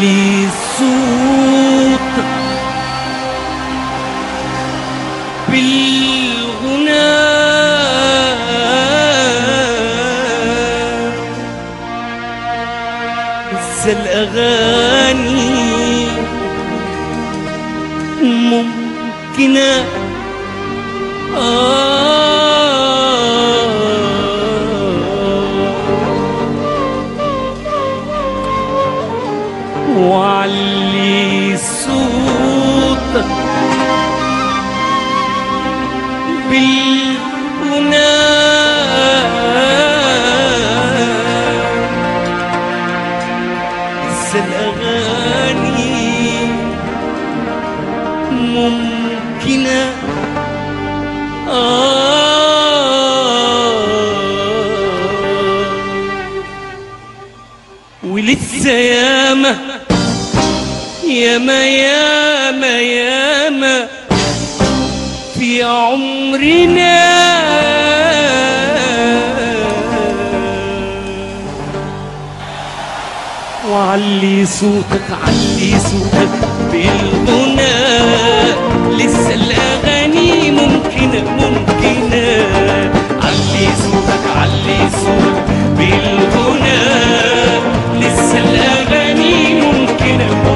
وعلي صوتك بالغناء لسه الأغاني ممكنة آه. ممكنة. آه. ولسه ياما ياما ياما ياما في عمرنا. وعلي صوتك علي صوتك.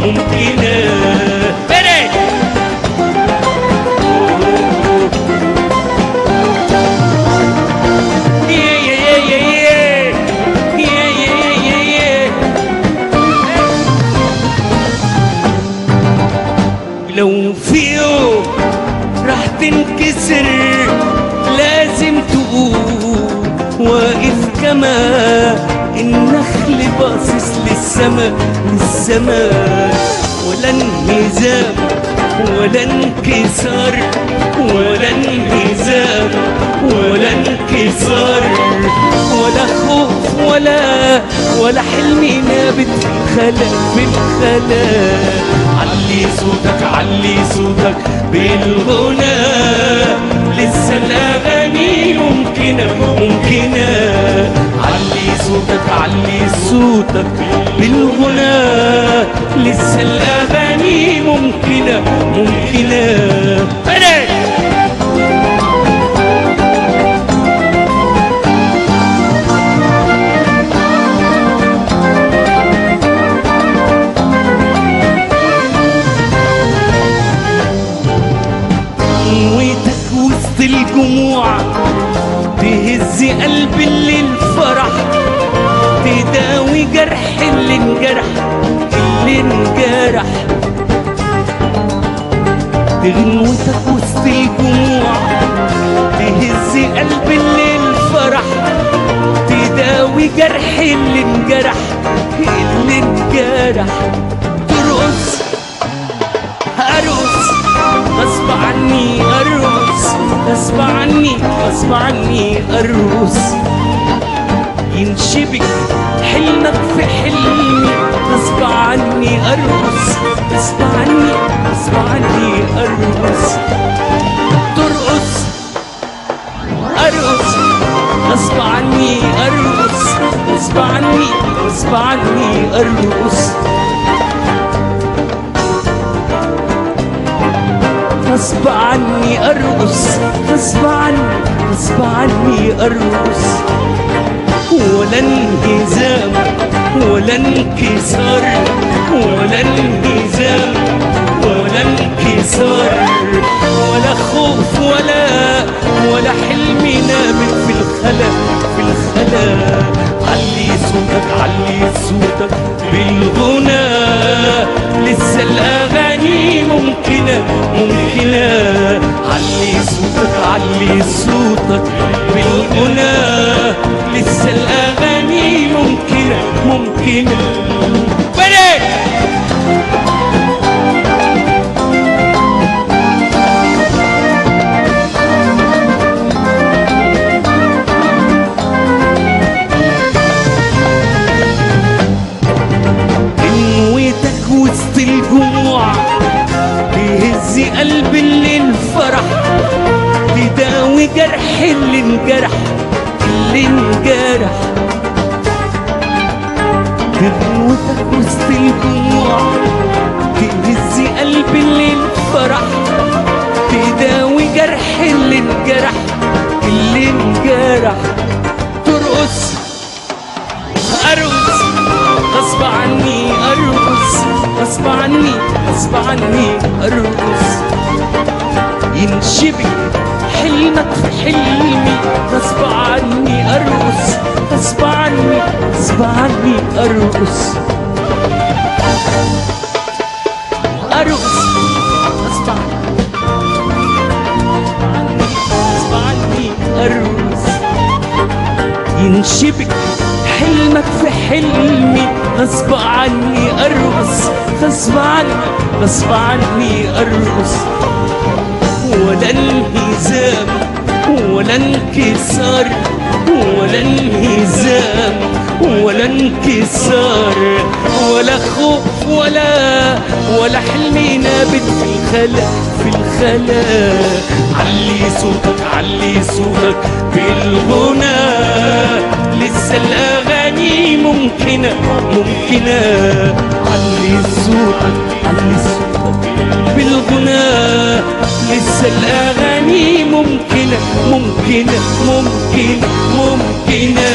Yeah, yeah. لو في يوم راح تنكسر لازم تقوم واقف كما النخل باصص للسما للسما ولا انهزام ولا انكسار. ولا انهزام ولا انكسار. ولا خوف ولا ولا حلم نابت في الخلا في علي صوتك علي صوتك بالغنى. لسه الاغاني ممكنه ممكنه علي صوتك علي صوتك. بالغنى لسه الأغاني ممكنه ممكنه أنا انجرح اللي انجرح. غنوتك وسط الجموع تهز قلب اللي الفرح تداوي جرح اللي انجرح اللي انجرح. ترقص ارقص غصب عني أرقص غصب عني غصب عني أرقص. ينشبك حلمك في حلمي غصب عني ارقص غصب عني غصب عني ارقص ترقص أرقص غصب عني ارقص غصب عني غصب عني ارقص غصب عني ارقص غصب عني غصب عني ارقص ولا انهزام ولا انكسار ولا انهزام ولا انكسار ولا خوف ولا ولا حلم نابت في الخلا في الخلا. علي صوتك علي صوتك بالغنى. لسه الأغاني ممكنة ممكنة. علي صوتك علي صوتك بلد قوتك وسط الجموع تهز قلب اللي انفرح تداوي جرح اللي انجرح اللي انجرح. غنوتك وسط الجموع تهز قلب اللي انفرح تداوي جرح اللي انجرح اللي انجرح ترقص ارقص غصب عني ارقص غصب عني غصب عني ارقص ينشبك حلمك في حلمي غصب عني ارقص غصب عني غصب عني أرقص. أرقص. غصب عني غصب عني أرقص. ينشبك حلمك في حلمي غصب عني أرقص. غصب عني غصب عني أرقص. ولا انهزام ولا انكسار ولا انهزام ولا انكسار ولا خوف ولا ولا حلم نابت في الخلا في الخلا. علي صوتك علي صوتك بالغنى لسه الأغاني ممكنه ممكنه علي صوتك علي صوتك بالغنى لسه الأغاني ممكنه ممكنه ممكنه ممكنه